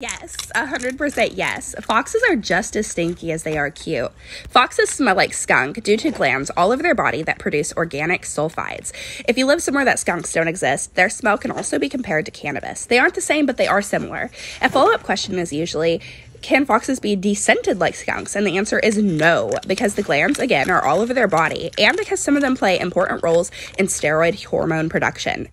Yes, 100% yes. Foxes are just as stinky as they are cute. Foxes smell like skunk due to glands all over their body that produce organic sulfides. If you live somewhere that skunks don't exist, their smell can also be compared to cannabis. They aren't the same, but they are similar. A follow up question is usually can foxes be descented like skunks? And the answer is no, because the glands, again, are all over their body and because some of them play important roles in steroid hormone production.